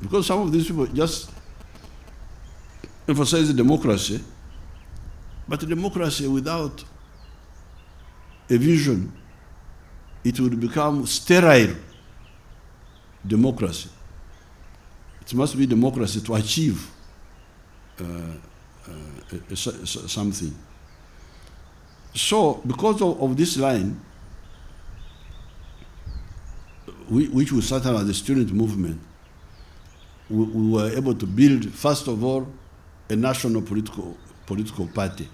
Because some of these people just emphasize democracy, but democracy without a vision, it would become sterile democracy. It must be democracy to achieve uh, uh, something. So, because of, of this line, we, which we started as a student movement, we, we, were able to build, first of all, a national political, political party.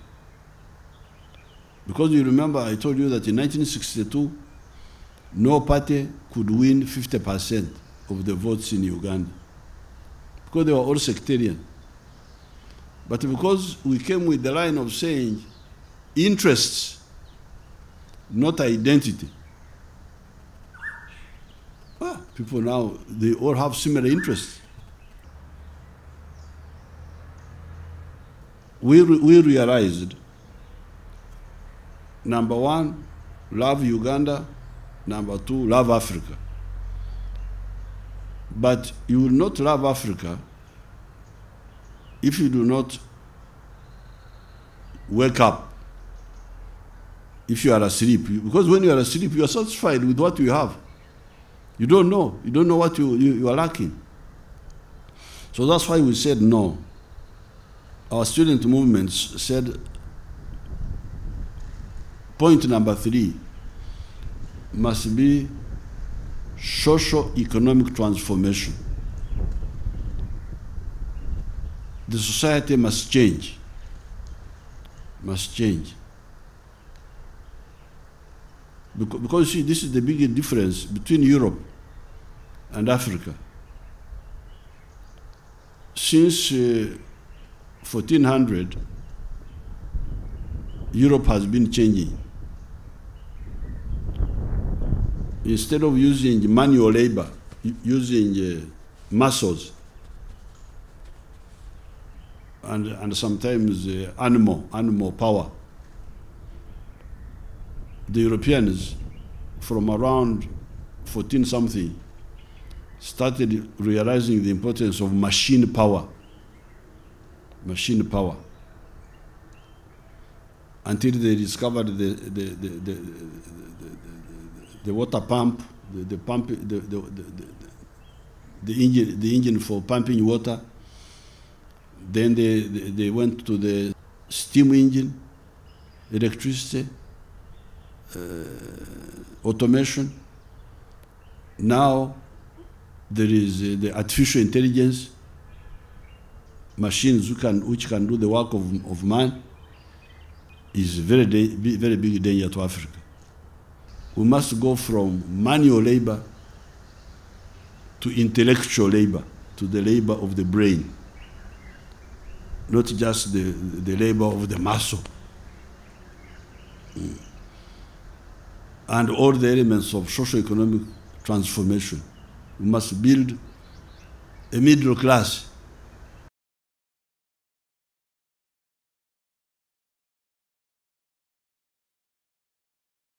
Because you remember, I told you that in 1962, no party could win 50% of the votes in Uganda. Because they were all sectarian. But because we came with the line of saying interests, not identity. Ah, people now, they all have similar interests. We, re we realized number one, love Uganda, number two, love Africa. But you will not love Africa if you do not wake up if you are asleep. Because when you are asleep, you are satisfied with what you have. You don't know. You don't know what you, you, you, are lacking. So that's why we said no. Our student movements said point number three must be social economic transformation. The society must change. Must change. Because, because see, this is the big difference between Europe and Africa. Since uh, 1400, Europe has been changing. Instead of using manual labor, using uh, muscles, and, and sometimes uh, animal, animal power the Europeans from around 14 something started realizing the importance of machine power. Machine power. Until they discovered the, the, the, the, the water pump, the, the pump, the, the, the, the, engine, the engine for pumping water. Then they, they went to the steam engine, electricity, uh, automation. Now there is uh, the artificial intelligence, machines who can, which can do the work of, of man, is very, very big danger to Africa. We must go from manual labor to intellectual labor, to the labor of the brain, not just the, the labor of the muscle. And all the elements of socio-economic transformation. We must build a middle class